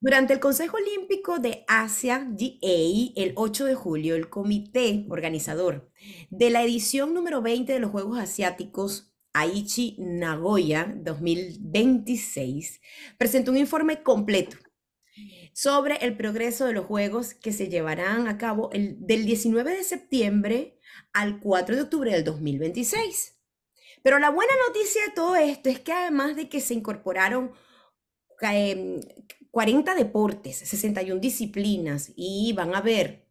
Durante el Consejo Olímpico de Asia, GA, el 8 de julio, el comité organizador de la edición número 20 de los Juegos Asiáticos Aichi Nagoya 2026 presentó un informe completo sobre el progreso de los Juegos que se llevarán a cabo el, del 19 de septiembre al 4 de octubre del 2026. Pero la buena noticia de todo esto es que además de que se incorporaron 40 deportes, 61 disciplinas y van a haber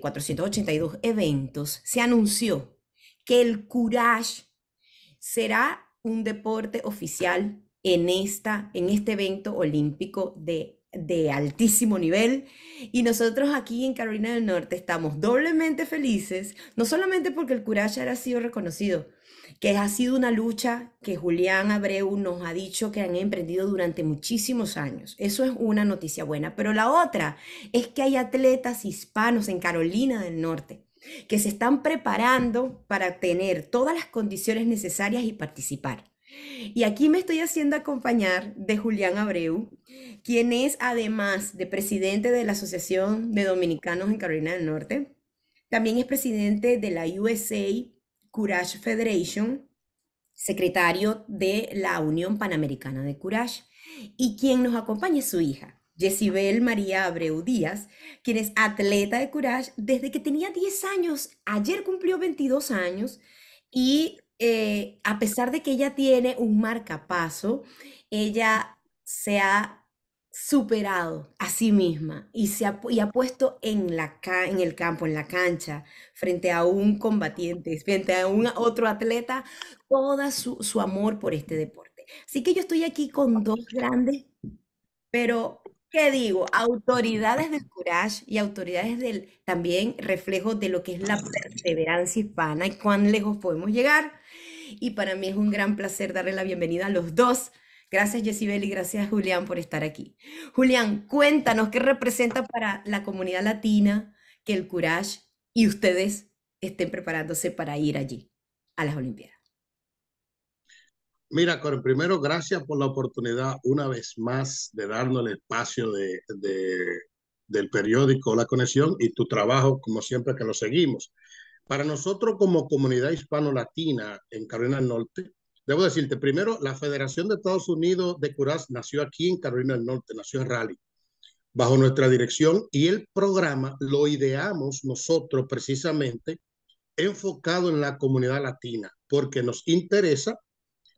482 eh, eventos, se anunció que el Courage será un deporte oficial en, esta, en este evento olímpico de, de altísimo nivel. Y nosotros aquí en Carolina del Norte estamos doblemente felices, no solamente porque el Courage ha sido reconocido, que ha sido una lucha que Julián Abreu nos ha dicho que han emprendido durante muchísimos años. Eso es una noticia buena. Pero la otra es que hay atletas hispanos en Carolina del Norte que se están preparando para tener todas las condiciones necesarias y participar. Y aquí me estoy haciendo acompañar de Julián Abreu, quien es además de presidente de la Asociación de Dominicanos en Carolina del Norte, también es presidente de la USA Courage Federation, secretario de la Unión Panamericana de Courage, y quien nos acompaña es su hija, Jessibel María Abreu Díaz, quien es atleta de Courage desde que tenía 10 años. Ayer cumplió 22 años y eh, a pesar de que ella tiene un marcapaso, ella se ha superado a sí misma y, se ha, y ha puesto en, la, en el campo, en la cancha, frente a un combatiente, frente a un otro atleta, todo su, su amor por este deporte. Así que yo estoy aquí con dos grandes, pero ¿qué digo? Autoridades del courage y autoridades del también reflejo de lo que es la perseverancia hispana y cuán lejos podemos llegar. Y para mí es un gran placer darle la bienvenida a los dos Gracias, Jessibel, y gracias, Julián, por estar aquí. Julián, cuéntanos qué representa para la comunidad latina que el Courage y ustedes estén preparándose para ir allí, a las Olimpiadas. Mira, Coren, primero, gracias por la oportunidad una vez más de darnos el espacio de, del periódico La Conexión y tu trabajo, como siempre que lo seguimos. Para nosotros como comunidad hispano-latina en Carolina del Norte, Debo decirte, primero, la Federación de Estados Unidos de Curas nació aquí en Carolina del Norte, nació en Raleigh, bajo nuestra dirección, y el programa lo ideamos nosotros precisamente enfocado en la comunidad latina, porque nos interesa,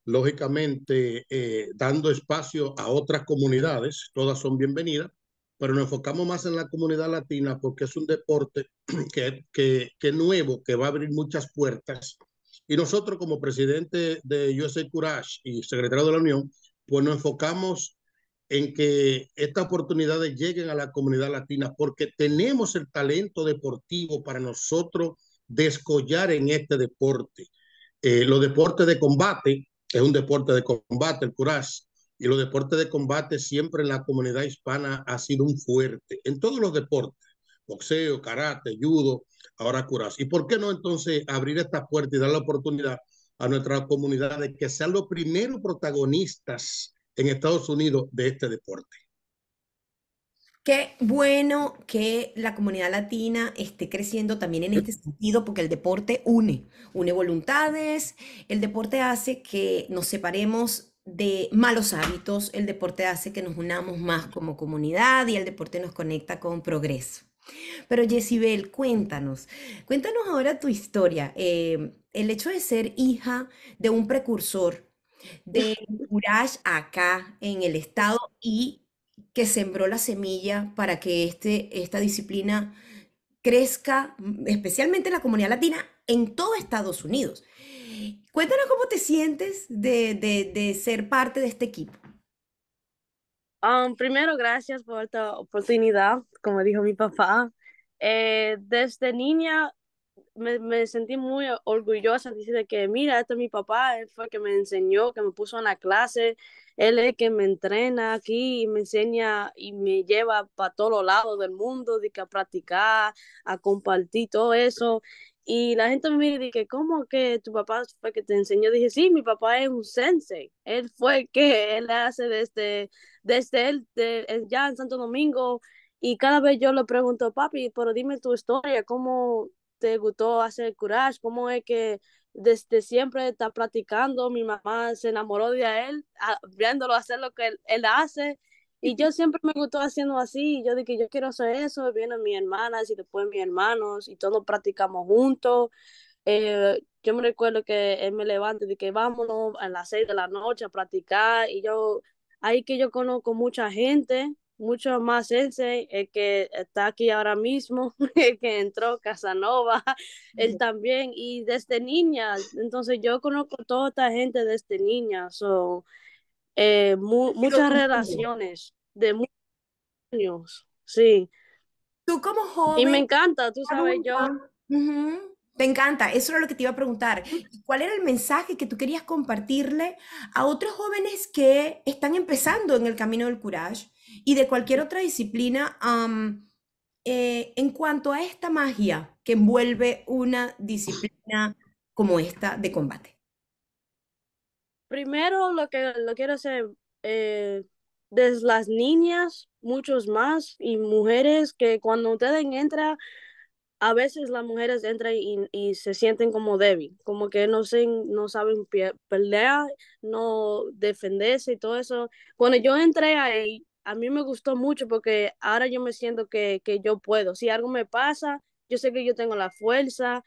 lógicamente, eh, dando espacio a otras comunidades, todas son bienvenidas, pero nos enfocamos más en la comunidad latina porque es un deporte que, que, que nuevo, que va a abrir muchas puertas y nosotros como presidente de USA Courage y secretario de la Unión, pues nos enfocamos en que estas oportunidades lleguen a la comunidad latina porque tenemos el talento deportivo para nosotros descollar en este deporte. Eh, los deportes de combate, es un deporte de combate, el courage, y los deportes de combate siempre en la comunidad hispana ha sido un fuerte, en todos los deportes, boxeo, karate, judo, ahora curas. ¿Y por qué no entonces abrir esta puerta y dar la oportunidad a nuestra comunidad de que sean los primeros protagonistas en Estados Unidos de este deporte? Qué bueno que la comunidad latina esté creciendo también en este sentido, porque el deporte une, une voluntades, el deporte hace que nos separemos de malos hábitos, el deporte hace que nos unamos más como comunidad y el deporte nos conecta con progreso. Pero Jessibel, cuéntanos, cuéntanos ahora tu historia. Eh, el hecho de ser hija de un precursor de Courage acá en el estado y que sembró la semilla para que este, esta disciplina crezca, especialmente en la comunidad latina, en todo Estados Unidos. Cuéntanos cómo te sientes de, de ser parte de este equipo. Um, primero, gracias por esta oportunidad, como dijo mi papá. Eh, desde niña me, me, sentí muy orgullosa, dice que mira, este es mi papá, él fue el que me enseñó, que me puso en la clase, él es el que me entrena aquí y me enseña y me lleva para todos lados del mundo, de que a practicar, a compartir todo eso. Y la gente me mira y dice, ¿cómo que tu papá fue que te enseñó? Dije, sí, mi papá es un sensei. Él fue que él hace desde, desde él, de, ya en Santo Domingo. Y cada vez yo le pregunto, papi, pero dime tu historia, ¿cómo te gustó hacer courage? ¿Cómo es que desde siempre está practicando? Mi mamá se enamoró de él, viéndolo hacer lo que él, él hace. Y yo siempre me gustó haciendo así. Yo dije, yo quiero hacer eso. Vienen mis hermanas y después mis hermanos y todos practicamos juntos. Eh, yo me recuerdo que él me levanta y que vámonos a las seis de la noche a practicar. Y yo, ahí que yo conozco mucha gente, mucho más ese, el que está aquí ahora mismo, el que entró Casanova, él también. Y desde niña, entonces yo conozco toda esta gente desde niña. So, eh, muchas relaciones de muchos años, sí. Tú como joven. Y me encanta, tú sabes, yo. Me encanta, eso era lo que te iba a preguntar. ¿Cuál era el mensaje que tú querías compartirle a otros jóvenes que están empezando en el camino del courage y de cualquier otra disciplina eh, en cuanto a esta magia que envuelve una disciplina como esta de combate? Primero lo que lo quiero hacer eh, desde las niñas, muchos más, y mujeres que cuando ustedes entran, a veces las mujeres entran y, se sienten como débil, como que no, se, no saben pelear, no defenderse y todo eso. Cuando yo entré ahí, a mí me gustó mucho porque ahora yo me siento que, que yo puedo. Si algo me pasa, yo sé que yo tengo la fuerza,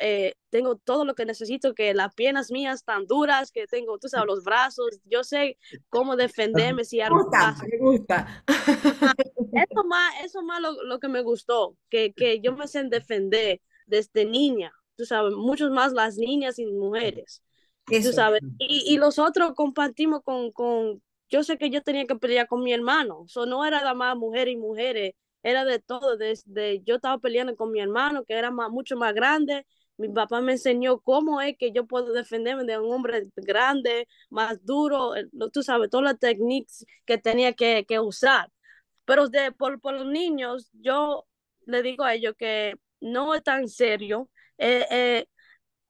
eh, tengo todo lo que necesito, que las piernas mías tan duras, que tengo, tú sabes, los brazos, yo sé cómo defenderme si algo pasa. Me gusta. Eso más, eso más lo, que me gustó, que, que yo me sé defender desde niña, tú sabes, muchos más las niñas y mujeres. Tú sabes, y, y los otros compartimos con, con, yo sé que yo tenía que pelear con mi hermano, eso no era nada más mujeres y mujeres, era de todo, desde yo estaba peleando con mi hermano, que era más, mucho más grande, mi papá me enseñó cómo es que yo puedo defenderme de un hombre grande, más duro, tú sabes, todas las técnicas que tenía que, que, usar. Pero de, por, por, los niños, yo le digo a ellos que no es tan serio. Eh, eh,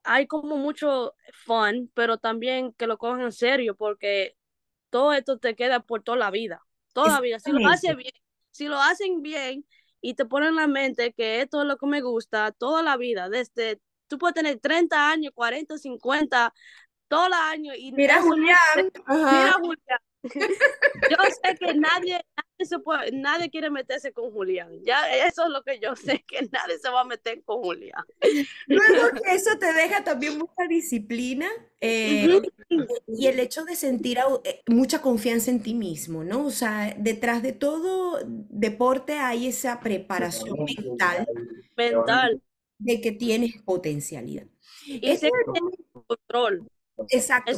hay como mucho fun, pero también que lo cojan en serio, porque todo esto te queda por toda la vida. Toda la vida. Si lo hacen bien, si lo hacen bien y te ponen en la mente que esto es lo que me gusta toda la vida, desde tú puedes tener 30 años, 40, 50, todos los años. Y mira, Julián. Mira, Julián. Yo sé que nadie, nadie, se puede, nadie quiere meterse con Julián. Ya eso es lo que yo sé, que nadie se va a meter con Julián. Luego que eso te deja también mucha disciplina eh, y el hecho de sentir eh, mucha confianza en ti mismo, ¿no? O sea, detrás de todo deporte hay esa preparación mental. Mental de que tienes potencialidad. Y tiene control. Exacto.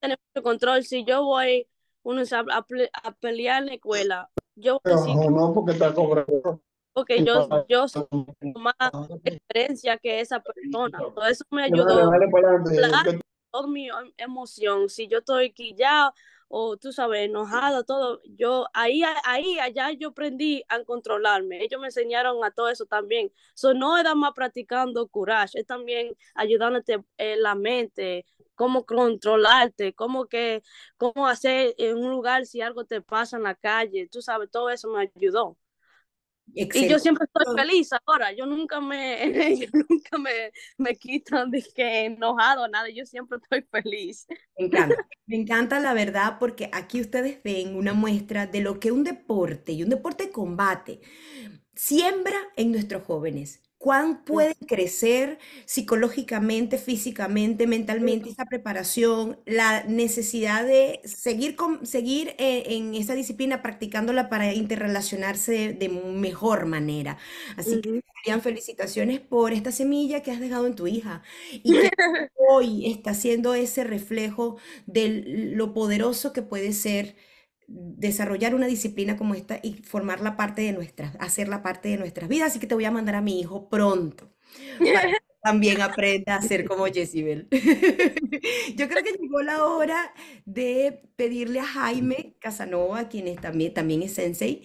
tener mucho control. Si yo voy uno a, a, pelear en la escuela, yo no, no, porque está cobrando. Porque yo, yo soy más experiencia que esa persona. Todo eso me ayudó a toda mi emoción. Si yo estoy quillado o tú sabes, enojada, todo, yo ahí, ahí, allá yo aprendí a controlarme. Ellos me enseñaron a todo eso también. So, no era más practicando courage, es también ayudándote en la mente, cómo controlarte, cómo que, cómo hacer en un lugar si algo te pasa en la calle, tú sabes, todo eso me ayudó. Y yo siempre estoy feliz ahora, yo nunca me, yo nunca me, me quitan de que enojado, nada, yo siempre estoy feliz. Me encanta, me encanta la verdad porque aquí ustedes ven una muestra de lo que un deporte y un deporte de combate siembra en nuestros jóvenes cuán puede crecer psicológicamente, físicamente, mentalmente esa preparación, la necesidad de seguir, con, seguir eh, en esa disciplina practicándola para interrelacionarse de, mejor manera. Así que, felicitaciones por esta semilla que has dejado en tu hija y que hoy está siendo ese reflejo de lo poderoso que puede ser desarrollar una disciplina como esta y formar la parte de nuestras, hacer la parte de nuestras vidas. Así que te voy a mandar a mi hijo pronto para que también aprenda a ser como Jessibel. Yo creo que llegó la hora de pedirle a Jaime Casanova, quien es también, también es sensei,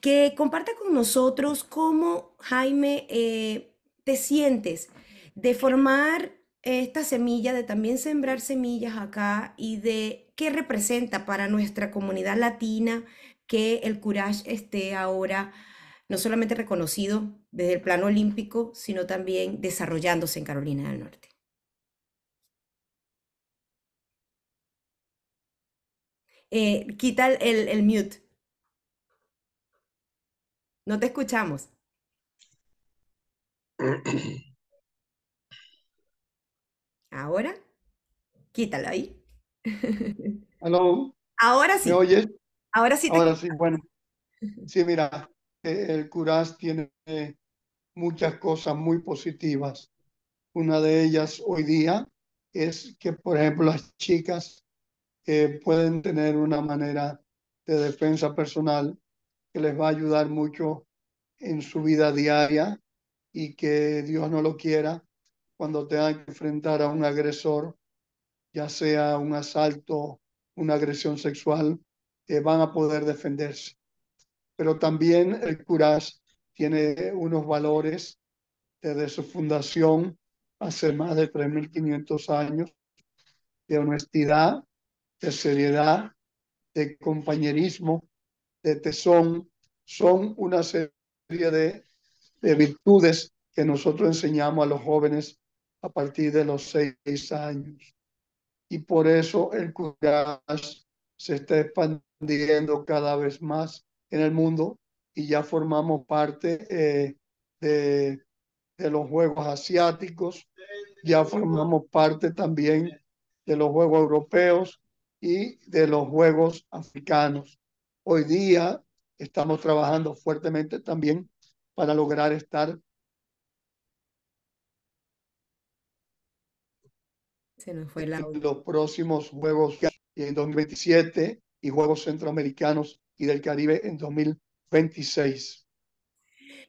que comparta con nosotros cómo, Jaime, eh, te sientes de formar esta semilla, de también sembrar semillas acá y de qué representa para nuestra comunidad latina que el Courage esté ahora no solamente reconocido desde el plano olímpico, sino también desarrollándose en Carolina del Norte. Eh, quita el, el mute. No te escuchamos. Ahora, quítalo ahí. ¿Aló? Ahora sí. ¿Me oyes? Ahora sí. Te Ahora sí, bueno. Sí, mira, eh, el Curas tiene muchas cosas muy positivas. Una de ellas hoy día es que, por ejemplo, las chicas eh, pueden tener una manera de defensa personal que les va a ayudar mucho en su vida diaria y que Dios no lo quiera, cuando tengan que enfrentar a un agresor, ya sea un asalto, una agresión sexual, eh, van a poder defenderse. Pero también el Curas tiene unos valores desde su fundación hace más de 3.500 años de honestidad, de seriedad, de compañerismo, de tesón. Son una serie de virtudes que nosotros enseñamos a los jóvenes a partir de los seis años. Y por eso el Courage se está expandiendo cada vez más en el mundo y ya formamos parte eh, de, de los Juegos Asiáticos, ya formamos parte también de los Juegos Europeos y de los Juegos Africanos. Hoy día estamos trabajando fuertemente también para lograr estar Se nos fue la... los próximos Juegos en 2027 y Juegos Centroamericanos y del Caribe en 2026.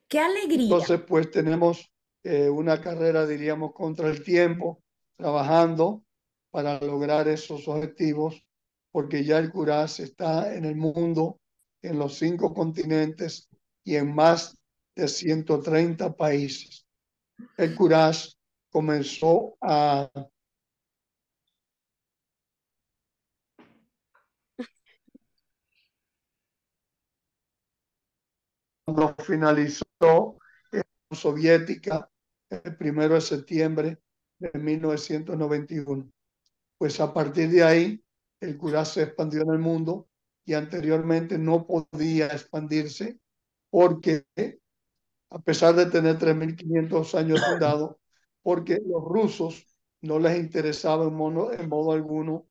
¡Qué alegría! Entonces, pues tenemos eh, una carrera, diríamos, contra el tiempo, trabajando para lograr esos objetivos, porque ya el Curaz está en el mundo, en los cinco continentes y en más de 130 países. El Curaz comenzó a cuando finalizó la Soviética el primero de septiembre de 1991. Pues a partir de ahí, el Curaz se expandió en el mundo y anteriormente no podía expandirse porque, a pesar de tener 3.500 años fundado, porque los rusos no les interesaba en, modo, alguno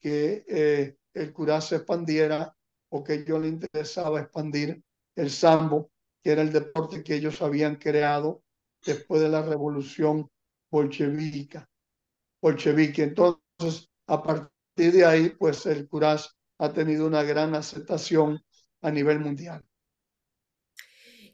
que eh, el Curaz se expandiera o que yo le interesaba expandir el sambo, que era el deporte que ellos habían creado después de la revolución bolchevica. bolchevique. Entonces, a partir de ahí, pues el Curaz ha tenido una gran aceptación a nivel mundial.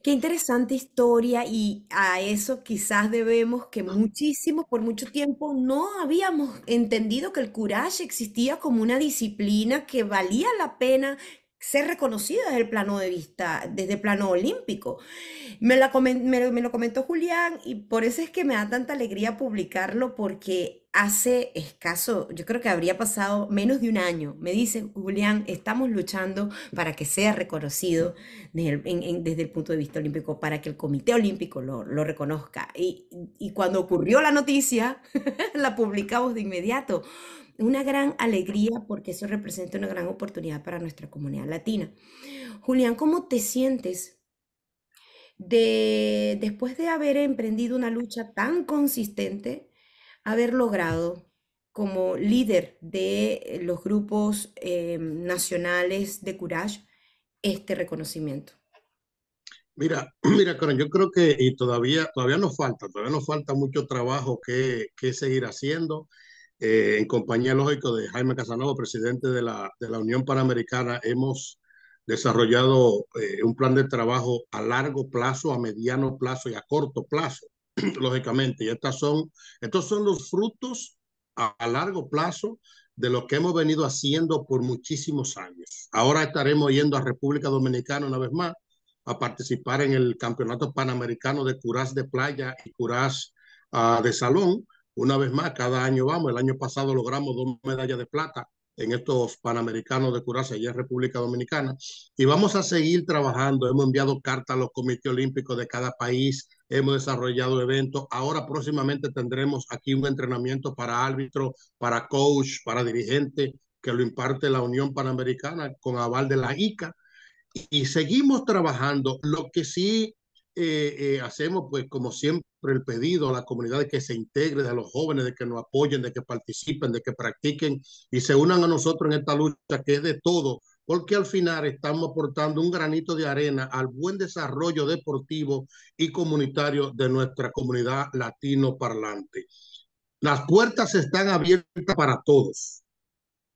Qué interesante historia y a eso quizás debemos que muchísimo, por mucho tiempo, no habíamos entendido que el courage existía como una disciplina que valía la pena ser reconocida desde el plano de vista, desde el plano olímpico. Me, la me, me, lo comentó Julián y por eso es que me da tanta alegría publicarlo porque hace escaso, yo creo que habría pasado menos de un año, me dice Julián, estamos luchando para que sea reconocido desde el, desde el punto de vista olímpico, para que el Comité Olímpico lo, lo reconozca. Y, y cuando ocurrió la noticia, la publicamos de inmediato una gran alegría porque eso representa una gran oportunidad para nuestra comunidad latina. Julián, ¿cómo te sientes de después de haber emprendido una lucha tan consistente, haber logrado como líder de los grupos eh, nacionales de Courage este reconocimiento? Mira, mira, yo creo que y todavía, todavía nos falta, todavía nos falta mucho trabajo que, que seguir haciendo eh, en compañía, lógico, de Jaime Casanova, presidente de la, de la Unión Panamericana, hemos desarrollado eh, un plan de trabajo a largo plazo, a mediano plazo y a corto plazo, lógicamente. Y estas son, estos son los frutos a, a largo plazo de lo que hemos venido haciendo por muchísimos años. Ahora estaremos yendo a República Dominicana una vez más a participar en el Campeonato Panamericano de Curaz de Playa y Curaz ah, de salón. Una vez más, cada año vamos. El año pasado logramos dos medallas de plata en estos Panamericanos de Curaza y en República Dominicana. Y vamos a seguir trabajando. Hemos enviado cartas a los comités olímpicos de cada país, hemos desarrollado eventos. Ahora próximamente tendremos aquí un entrenamiento para árbitro, para coach, para dirigente, que lo imparte la Unión Panamericana con aval de la ICA. Y seguimos trabajando. Lo que sí eh, eh, hacemos, pues, como siempre, el pedido a la comunidad de que se integre, a los jóvenes, de que nos apoyen, de que participen, de que practiquen y se unan a nosotros en esta lucha que es de todo, porque al final estamos aportando un granito de arena al buen desarrollo deportivo y comunitario de nuestra comunidad latino parlante. Las puertas están abiertas para todos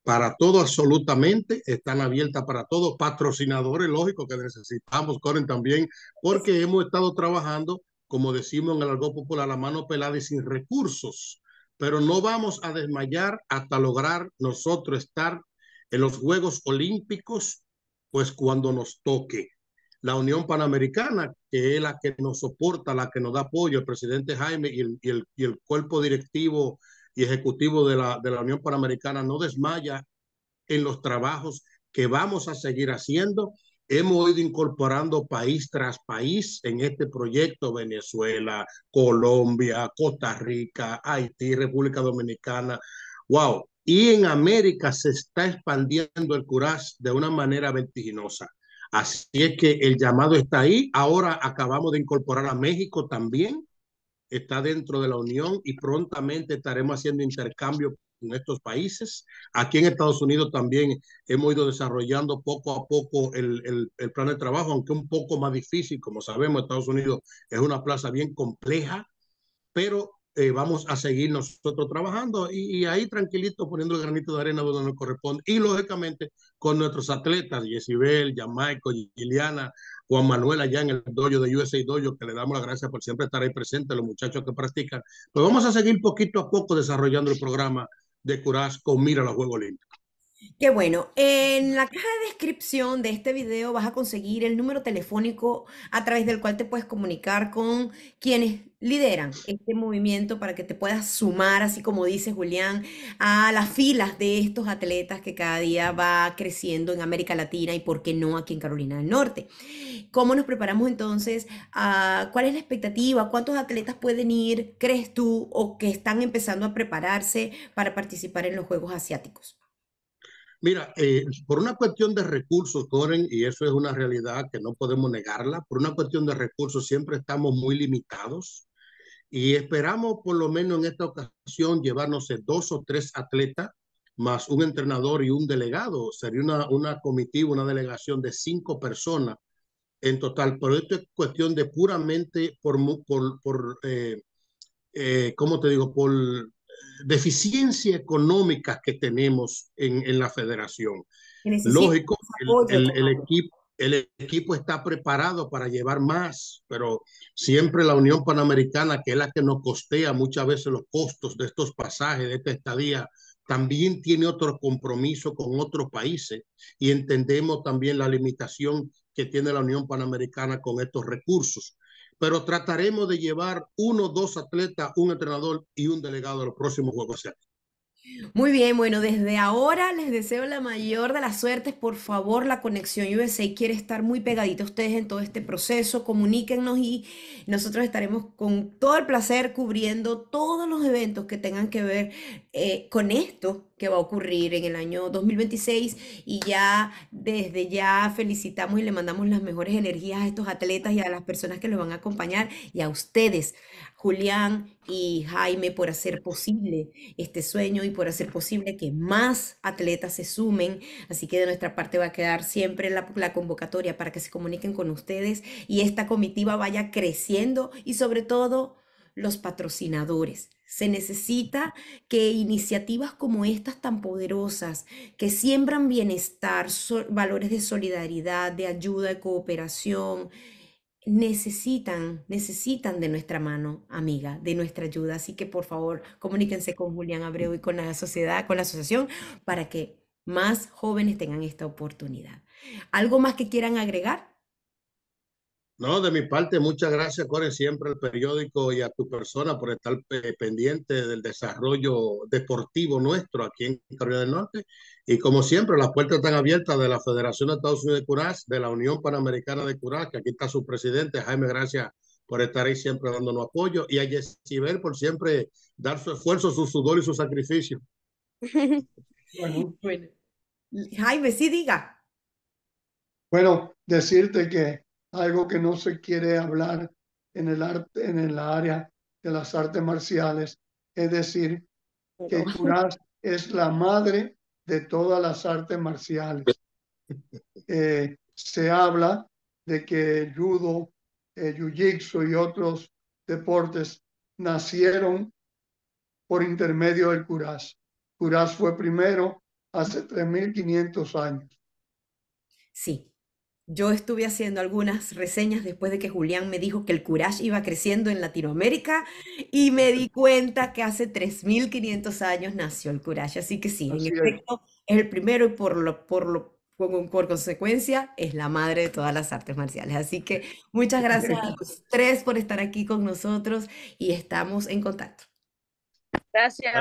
para todo absolutamente, están abiertas para todos, patrocinadores, lógico que necesitamos, Coren también, porque hemos estado trabajando, como decimos en el algo popular, la mano pelada y sin recursos, pero no vamos a desmayar hasta lograr nosotros estar en los Juegos Olímpicos, pues cuando nos toque. La Unión Panamericana, que es la que nos soporta, la que nos da apoyo, el presidente Jaime y el, cuerpo directivo y ejecutivo de la Unión Panamericana no desmaya en los trabajos que vamos a seguir haciendo. Hemos ido incorporando país tras país en este proyecto, Venezuela, Colombia, Costa Rica, Haití, República Dominicana. ¡Wow! Y en América se está expandiendo el CURAS de una manera vertiginosa. Así es que el llamado está ahí. Ahora acabamos de incorporar a México también está dentro de la Unión y prontamente estaremos haciendo intercambio con estos países. Aquí en Estados Unidos también hemos ido desarrollando poco a poco el, el, el, plan de trabajo, aunque un poco más difícil. Como sabemos, Estados Unidos es una plaza bien compleja, pero eh, vamos a seguir nosotros trabajando y, y, ahí tranquilito poniendo el granito de arena donde nos corresponde. Y lógicamente con nuestros atletas, Yesibel, Jamaico, Giliana, Juan Manuel allá en el dojo de USA Dojo, que le damos las gracias por siempre estar ahí presente, los muchachos que practican. Pues vamos a seguir poquito a poco desarrollando el programa de Curaz con mira a los Juegos Olímpicos. Qué bueno. En la caja de descripción de este video vas a conseguir el número telefónico a través del cual te puedes comunicar con quienes lideran este movimiento para que te puedas sumar, así como dice Julián, a las filas de estos atletas que cada día va creciendo en América Latina y por qué no aquí en Carolina del Norte. ¿Cómo nos preparamos entonces? ¿Cuál es la expectativa? ¿Cuántos atletas pueden ir, crees tú, o que están empezando a prepararse para participar en los Juegos Asiáticos? Mira, eh, por una cuestión de recursos, Coren, y eso es una realidad que no podemos negarla, por una cuestión de recursos siempre estamos muy limitados y esperamos por lo menos en esta ocasión llevarnos dos o tres atletas más un entrenador y un delegado. Sería una, una comitiva, una delegación de cinco personas en total, pero esto es cuestión de puramente por, por, por eh, eh, ¿cómo te digo? Por deficiencias económicas que tenemos en, en la federación. Lógico, el, el, el, equipo, el equipo está preparado para llevar más, pero siempre la Unión Panamericana, que es la que nos costea muchas veces los costos de estos pasajes, de esta estadía, también tiene otro compromiso con otros países y entendemos también la limitación que tiene la Unión Panamericana con estos recursos pero trataremos de llevar uno, dos atletas, un entrenador y un delegado a los próximos Juegos Asiáticos. Muy bien, bueno, desde ahora les deseo la mayor de las suertes. Por favor, la conexión USA quiere estar muy pegadita a ustedes en todo este proceso. Comuníquenos y nosotros estaremos con todo el placer cubriendo todos los eventos que tengan que ver eh, con esto que va a ocurrir en el año 2026 y ya desde ya felicitamos y le mandamos las mejores energías a estos atletas y a las personas que los van a acompañar y a ustedes Julián y Jaime por hacer posible este sueño y por hacer posible que más atletas se sumen. Así que de nuestra parte va a quedar siempre la, la, convocatoria para que se comuniquen con ustedes y esta comitiva vaya creciendo y sobre todo los patrocinadores. Se necesita que iniciativas como estas tan poderosas, que siembran bienestar, valores de solidaridad, de ayuda, de cooperación, necesitan, necesitan de nuestra mano, amiga, de nuestra ayuda. Así que por favor, comuníquense con Julián Abreu y con la sociedad, con la asociación, para que más jóvenes tengan esta oportunidad. ¿Algo más que quieran agregar? No, de mi parte, muchas gracias, Core, siempre al periódico y a tu persona por estar pendiente del desarrollo deportivo nuestro aquí en Carolina del Norte. Y como siempre, las puertas están abiertas de la Federación de Estados Unidos de Curaz, de la Unión Panamericana de Curaz, que aquí está su presidente, Jaime, gracias por estar ahí siempre dándonos apoyo, y a Jessibel por siempre dar su esfuerzo, su sudor y su sacrificio. bueno. bueno. Jaime, sí diga. Bueno, decirte que algo que no se quiere hablar en el arte, en el área de las artes marciales, es decir, que Kuraz es la madre de todas las artes marciales. Eh, se habla de que judo, eh, jiu-jitsu y otros deportes nacieron por intermedio del Kuraz. Kuraz fue primero hace 3.500 años. Sí, yo estuve haciendo algunas reseñas después de que Julián me dijo que el courage iba creciendo en Latinoamérica y me di cuenta que hace 3.500 años nació el courage. Así que sí, en efecto, es el primero y por, lo, por, lo, por, consecuencia es la madre de todas las artes marciales. Así que muchas gracias a los tres por estar aquí con nosotros y estamos en contacto. Gracias.